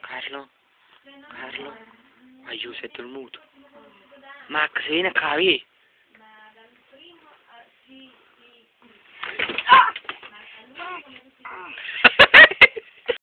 Carlo? Carlo? Aiuto, il muto. Max, vieni a capire.